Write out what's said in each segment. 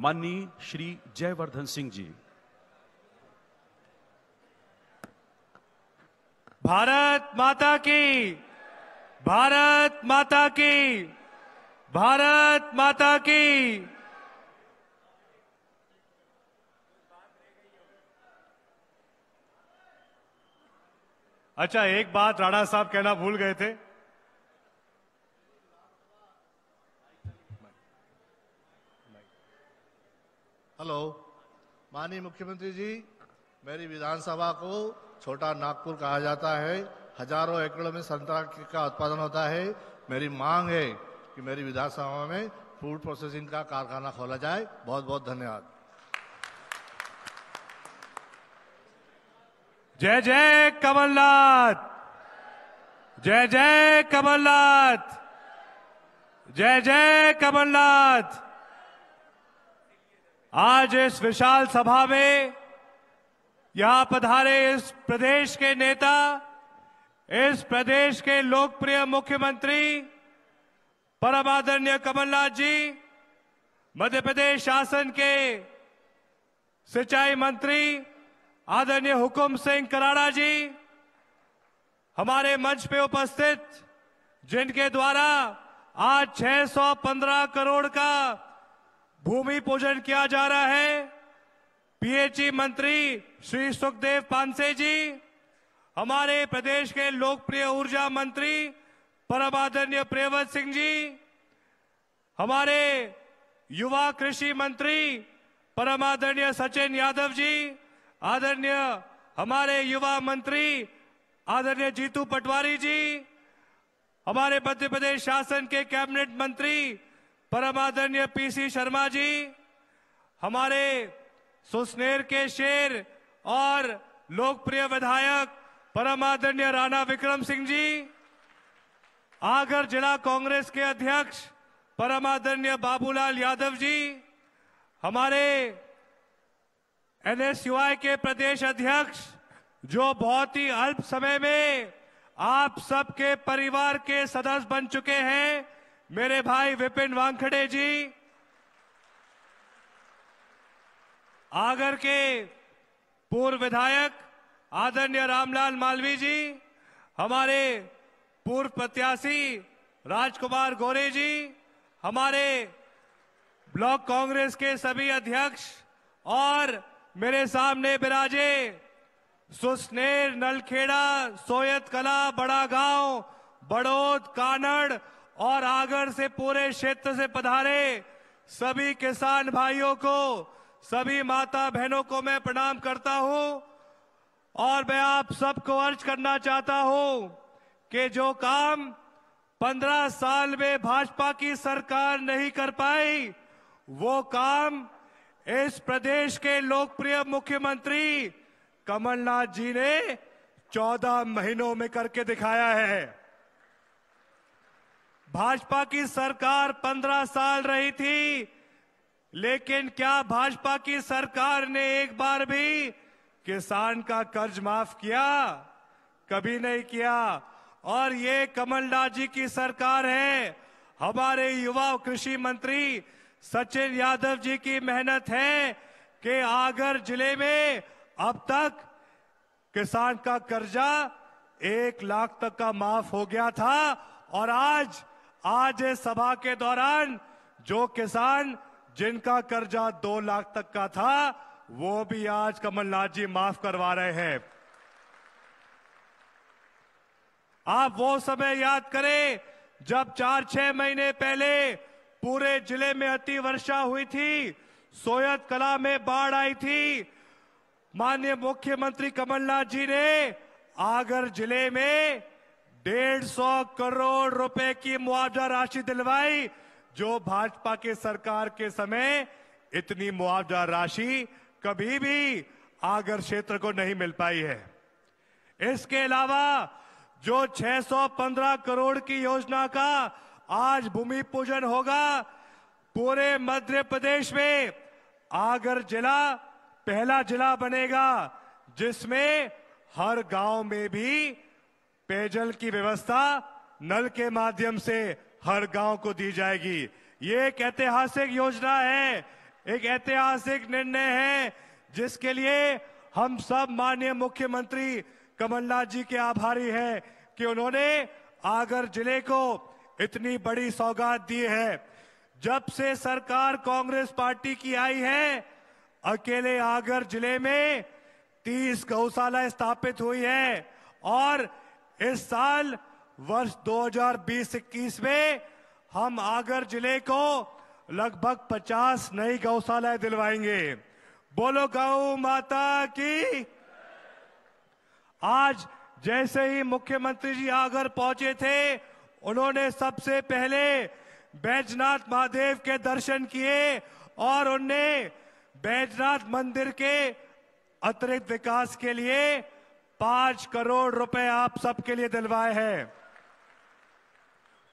माननीय श्री जयवर्धन सिंह जी। भारत माता की, भारत माता की, भारत माता की। अच्छा एक बात राणा साहब कहना भूल गए थे। हेलो। माननीय मुख्यमंत्री जी, मेरी विधानसभा को छोटा नागपुर कहा जाता है। हज़ारों एकड़ में संतरा का उत्पादन होता है। मेरी मांग है कि मेरी विधानसभा में फ़ूड प्रोसेसिंग का कारखाना खोला जाए। बहुत बहुत धन्यवाद। जय जय कमलनाथ। जय जय कमलनाथ। जय जय कमलनाथ। आज इस विशाल सभा में यहाँ पधारे इस प्रदेश के नेता, इस प्रदेश के लोकप्रिय मुख्यमंत्री परम आदरणीय कमलनाथ जी, मध्य प्रदेश शासन के सिंचाई मंत्री आदरणीय हुकुम सिंह कराड़ा जी, हमारे मंच पे उपस्थित, जिनके द्वारा आज 615 करोड़ का भूमि पूजन किया जा रहा है। पीएचई मंत्री श्री सुखदेव पांसे जी, हमारे प्रदेश के लोकप्रिय ऊर्जा मंत्री परम आदरणीय प्रियवत सिंह जी, हमारे युवा कृषि मंत्री परम आदरणीय सचिन यादव जी, आदरणीय हमारे युवा मंत्री आदरणीय जीतू पटवारी जी, हमारे मध्य प्रदेश शासन के कैबिनेट मंत्री परम आदरणीय पीसी शर्मा जी, हमारे सुसनेर के शेर और लोकप्रिय विधायक परम आदरणीय राणा विक्रम सिंह जी, आगर जिला कांग्रेस के अध्यक्ष परम आदरणीय बाबूलाल यादव जी, हमारे एनएसयूआई के प्रदेश अध्यक्ष, जो बहुत ही अल्प समय में आप सबके परिवार के सदस्य बन चुके हैं मेरे भाई विपिन वांखड़े जी, आगर के पूर्व विधायक आदरणीय रामलाल मालवी जी, हमारे पूर्व प्रत्याशी राजकुमार गोरे जी, हमारे ब्लॉक कांग्रेस के सभी अध्यक्ष और मेरे सामने बिराजे सुसनेर नलखेड़ा, सोयत कला, बड़ा गाँव, बड़ौद, कानड़ और आगर से पूरे क्षेत्र से पधारे सभी किसान भाइयों को, सभी माता बहनों को मैं प्रणाम करता हूँ। और मैं आप सबको अर्ज़ करना चाहता हूँ कि जो काम पंद्रह साल में भाजपा की सरकार नहीं कर पाई, वो काम इस प्रदेश के लोकप्रिय मुख्यमंत्री कमलनाथ जी ने चौदह महीनों में करके दिखाया है। भाजपा की सरकार पंद्रह साल रही थी, लेकिन क्या भाजपा की सरकार ने एक बार भी किसान का कर्ज माफ़ किया? कभी नहीं किया। और ये कमलनाथ जी की सरकार है। हमारे युवा कृषि मंत्री सचिन यादव जी की मेहनत है कि आगर ज़िले में अब तक किसान का कर्जा एक लाख तक का माफ़ हो गया था। और आज आज इस सभा के दौरान जो किसान जिनका कर्जा दो लाख तक का था, वो भी आज कमलनाथ जी माफ़ करवा रहे हैं। आप वो समय याद करें, जब चार छह महीने पहले पूरे ज़िले में अति वर्षा हुई थी, सोयत कला में बाढ़ आई थी। माननीय मुख्यमंत्री कमलनाथ जी ने आगर ज़िले में डेढ़ सौ करोड़ रुपए की मुआवजा राशि दिलवाई, जो भाजपा के सरकार के समय इतनी मुआवजा राशि कभी भी आगर क्षेत्र को नहीं मिल पाई है। इसके अलावा जो 615 करोड़ की योजना का आज भूमि पूजन होगा, पूरे मध्य प्रदेश में आगर जिला पहला जिला बनेगा, जिसमें हर गाँव में भी पेयजल की व्यवस्था नल के माध्यम से हर गाँव को दी जाएगी। ये एक ऐतिहासिक योजना है, एक ऐतिहासिक निर्णय है, जिसके लिए हम सब माननीय मुख्यमंत्री कमलनाथ जी के आभारी हैं कि उन्होंने आगर ज़िले को इतनी बड़ी सौगात दी है। जब से सरकार कांग्रेस पार्टी की आई है, अकेले आगर ज़िले में 30 गौशाला स्थापित हुई है और इस साल वर्ष 2020-21 में हम आगर ज़िले को लगभग 50 नई गौशालाएँ दिलवाएँगे। बोलो, गौ माता की। आज जैसे ही मुख्यमंत्री जी आगर पहुँचे थे, उन्होंने सबसे पहले बैजनाथ महादेव के दर्शन किए और उनने बैजनाथ मंदिर के अतिरिक्त विकास के लिए पाँच करोड़ रुपए आप सबके लिए दिलवाए हैं।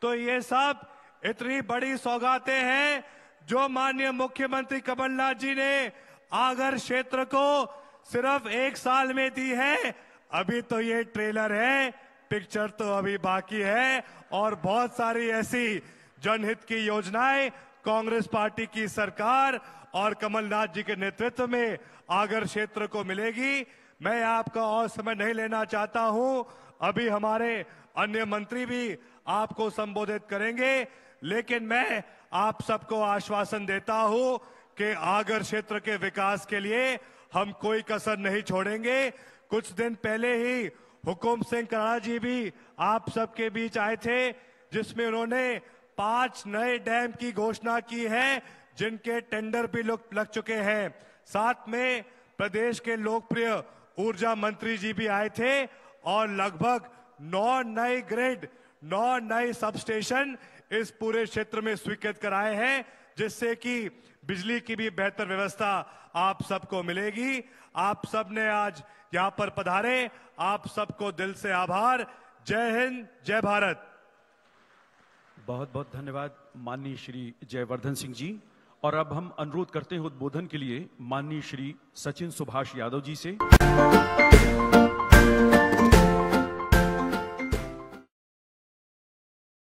तो ये सब इतनी बड़ी सौगातें हैं जो माननीय मुख्यमंत्री कमलनाथ जी ने आगर क्षेत्र को सिर्फ़ एक साल में दी है। अभी तो ये ट्रेलर है, पिक्चर तो अभी बाकी है और बहुत सारी ऐसी जनहित की योजनाएँ कांग्रेस पार्टी की सरकार और कमलनाथ जी के नेतृत्व में आगर क्षेत्र को मिलेगी। मैं आपका और समय नहीं लेना चाहता हूँ। अभी हमारे अन्य मंत्री भी आपको संबोधित करेंगे लेकिन मैं आप सबको आश्वासन देता हूँ कि आगर क्षेत्र के विकास के लिए हम कोई कसर नहीं छोड़ेंगे। कुछ दिन पहले ही हुकुम सिंह कराड़ा जी भी आप सबके बीच आए थे जिसमें उन्होंने पाँच नए डैम की घोषणा की है जिनके टेंडर भी लग, चुके हैं। साथ में प्रदेश के लोकप्रिय ऊर्जा मंत्री जी भी आए थे और लगभग नौ नए ग्रिड नौ नए सब स्टेशन इस पूरे क्षेत्र में स्वीकृत कराए हैं, जिससे कि बिजली की भी बेहतर व्यवस्था आप सबको मिलेगी। आप सबने आज यहाँ पर पधारे। आप सबको दिल से आभार। जय हिंद, जय भारत। बहुत बहुत धन्यवाद माननीय श्री जयवर्धन सिंह जी। और अब हम अनुरोध करते हैं उद्बोधन के लिए माननीय श्री सचिन सुभाष यादव जी से।